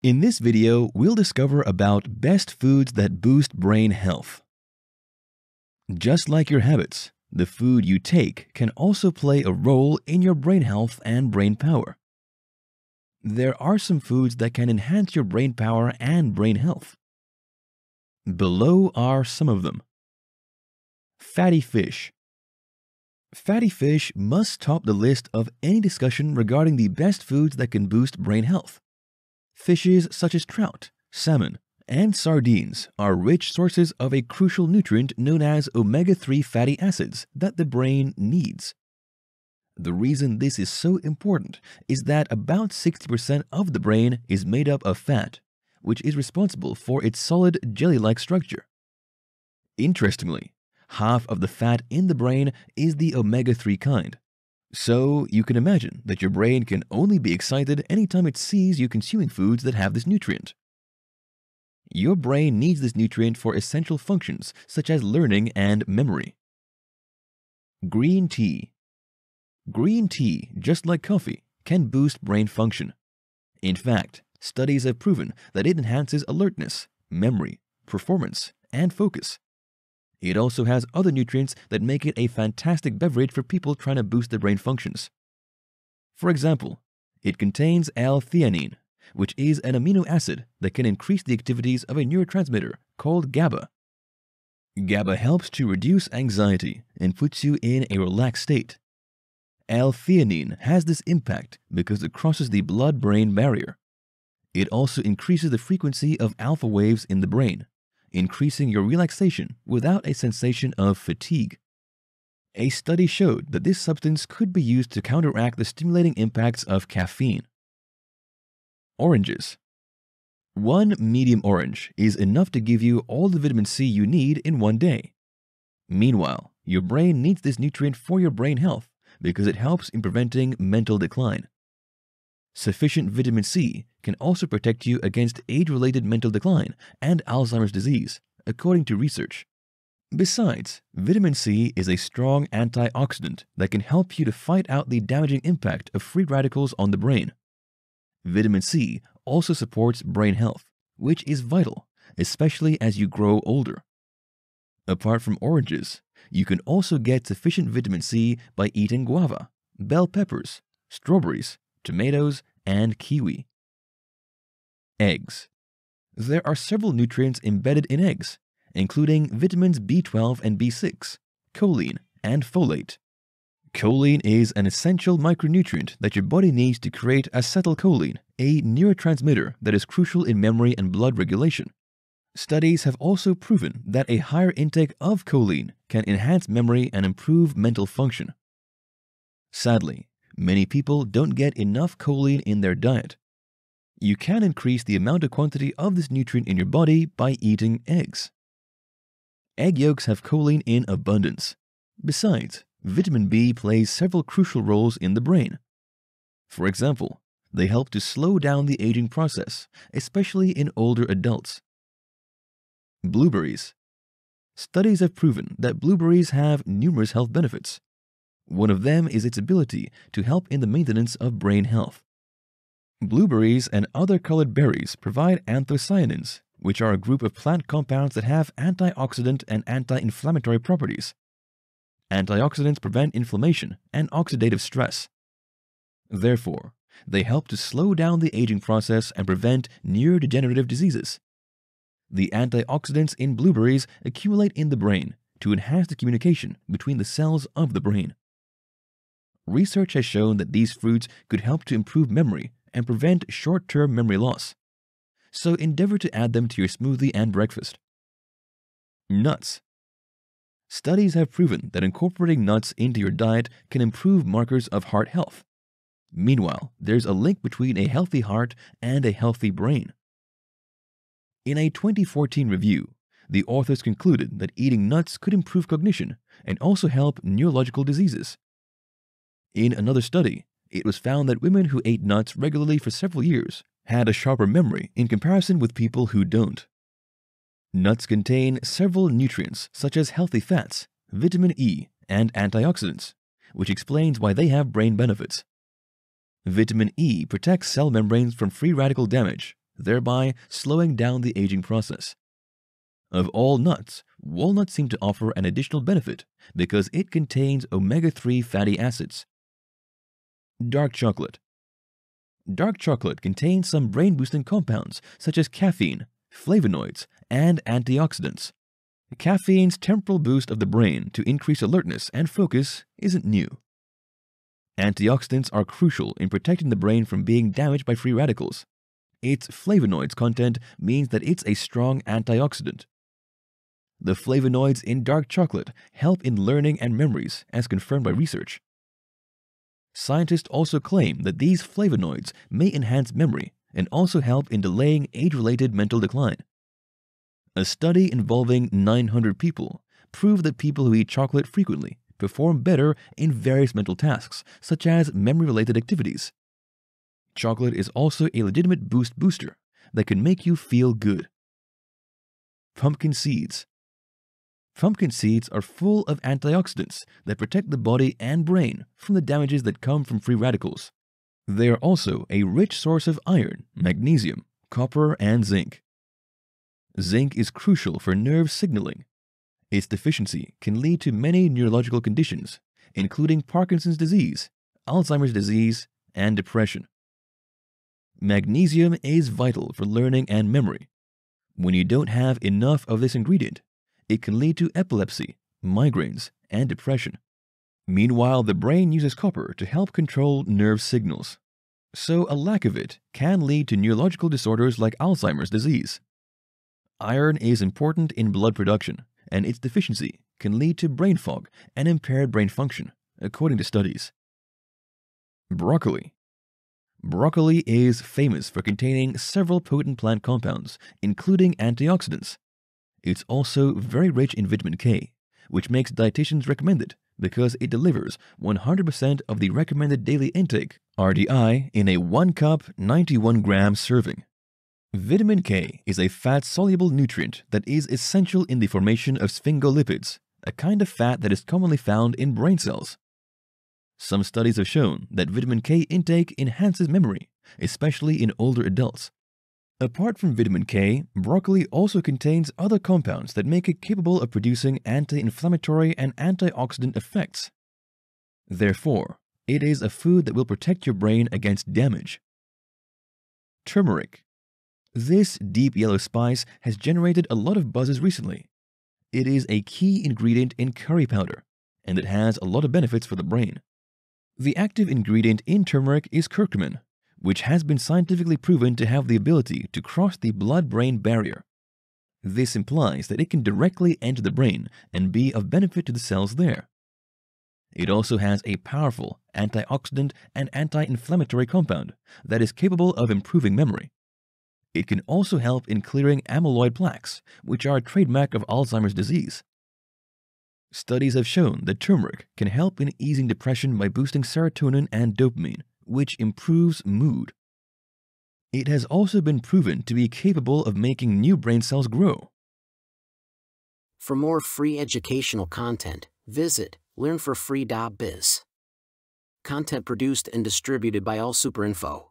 In this video, we'll discover about best foods that boost brain health. Just like your habits, the food you take can also play a role in your brain health and brain power. There are some foods that can enhance your brain power and brain health. Below are some of them. Fatty fish. Fatty fish must top the list of any discussion regarding the best foods that can boost brain health. Fishes such as trout, salmon, and sardines are rich sources of a crucial nutrient known as omega-3 fatty acids that the brain needs. The reason this is so important is that about 60% of the brain is made up of fat, which is responsible for its solid jelly-like structure. Interestingly, half of the fat in the brain is the omega-3 kind, so you can imagine that your brain can only be excited anytime it sees you consuming foods that have this nutrient. Your brain needs this nutrient for essential functions such as learning and memory. Green tea. Green tea, just like coffee, can boost brain function. In fact, studies have proven that it enhances alertness, memory, performance, and focus. It also has other nutrients that make it a fantastic beverage for people trying to boost their brain functions. For example, it contains L-theanine, which is an amino acid that can increase the activities of a neurotransmitter called GABA. GABA helps to reduce anxiety and puts you in a relaxed state. L-theanine has this impact because it crosses the blood-brain barrier. It also increases the frequency of alpha waves in the brain, increasing your relaxation without a sensation of fatigue. A study showed that this substance could be used to counteract the stimulating impacts of caffeine. Oranges. One medium orange is enough to give you all the vitamin C you need in one day. Meanwhile, your brain needs this nutrient for your brain health because it helps in preventing mental decline. Sufficient vitamin C can also protect you against age-related mental decline and Alzheimer's disease, according to research. Besides, vitamin C is a strong antioxidant that can help you to fight out the damaging impact of free radicals on the brain. Vitamin C also supports brain health, which is vital, especially as you grow older. Apart from oranges, you can also get sufficient vitamin C by eating guava, bell peppers, strawberries, tomatoes, and kiwi. Eggs. There are several nutrients embedded in eggs, including vitamins B12 and B6, choline, and folate. Choline is an essential micronutrient that your body needs to create acetylcholine, a neurotransmitter that is crucial in memory and blood regulation. Studies have also proven that a higher intake of choline can enhance memory and improve mental function. Sadly, Many people don't get enough choline in their diet. You can increase the amount of quantity of this nutrient in your body by eating eggs. Egg yolks have choline in abundance. Besides, vitamin B plays several crucial roles in the brain. For example, they help to slow down the aging process, especially in older adults. Blueberries. Studies have proven that blueberries have numerous health benefits. One of them is its ability to help in the maintenance of brain health. Blueberries and other colored berries provide anthocyanins, which are a group of plant compounds that have antioxidant and anti-inflammatory properties. Antioxidants prevent inflammation and oxidative stress. Therefore, they help to slow down the aging process and prevent neurodegenerative diseases. The antioxidants in blueberries accumulate in the brain to enhance the communication between the cells of the brain. Research has shown that these fruits could help to improve memory and prevent short-term memory loss. So endeavor to add them to your smoothie and breakfast. Nuts. Studies have proven that incorporating nuts into your diet can improve markers of heart health. Meanwhile, there's a link between a healthy heart and a healthy brain. In a 2014 review, the authors concluded that eating nuts could improve cognition and also help neurological diseases. In another study, it was found that women who ate nuts regularly for several years had a sharper memory in comparison with people who don't. Nuts contain several nutrients such as healthy fats, vitamin E, and antioxidants, which explains why they have brain benefits. Vitamin E protects cell membranes from free radical damage, thereby slowing down the aging process. Of all nuts, walnuts seem to offer an additional benefit because it contains omega-3 fatty acids. Dark chocolate. Dark chocolate contains some brain-boosting compounds such as caffeine, flavonoids, and antioxidants. Caffeine's temporal boost of the brain to increase alertness and focus isn't new. Antioxidants are crucial in protecting the brain from being damaged by free radicals. Its flavonoids content means that it's a strong antioxidant. The flavonoids in dark chocolate help in learning and memories, as confirmed by research. Scientists also claim that these flavonoids may enhance memory and also help in delaying age-related mental decline. A study involving 900 people proved that people who eat chocolate frequently perform better in various mental tasks, such as memory-related activities. Chocolate is also a legitimate boost booster that can make you feel good. Pumpkin seeds. Pumpkin seeds are full of antioxidants that protect the body and brain from the damages that come from free radicals. They are also a rich source of iron, magnesium, copper, and zinc. Zinc is crucial for nerve signaling its deficiency can lead to many neurological conditions, including Parkinson's disease, Alzheimer's disease, and depression. Magnesium is vital for learning and memory. When you don't have enough of this ingredient, it can lead to epilepsy, migraines, and depression. Meanwhile, the brain uses copper to help control nerve signals. So a lack of it can lead to neurological disorders like Alzheimer's disease. Iron is important in blood production, and its deficiency can lead to brain fog and impaired brain function, according to studies. Broccoli. Broccoli is famous for containing several potent plant compounds, including antioxidants. It's also very rich in vitamin K, which makes dietitians recommend it because it delivers 100% of the recommended daily intake, RDI, in a 1 cup 91 gram serving. Vitamin K is a fat-soluble nutrient that is essential in the formation of sphingolipids, a kind of fat that is commonly found in brain cells. Some studies have shown that vitamin K intake enhances memory, especially in older adults. Apart from vitamin K, broccoli also contains other compounds that make it capable of producing anti-inflammatory and antioxidant effects. Therefore, it is a food that will protect your brain against damage. Turmeric this deep yellow spice has generated a lot of buzzes recently. It is a key ingredient in curry powder, and it has a lot of benefits for the brain. The active ingredient in turmeric is curcumin, which has been scientifically proven to have the ability to cross the blood-brain barrier. This implies that it can directly enter the brain and be of benefit to the cells there. It also has a powerful antioxidant and anti-inflammatory compound that is capable of improving memory. It can also help in clearing amyloid plaques, which are a trademark of Alzheimer's disease. Studies have shown that turmeric can help in easing depression by boosting serotonin and dopamine, which improves mood. It has also been proven to be capable of making new brain cells grow. For more free educational content, visit learnforfree.biz. Content produced and distributed by AllSuperInfo.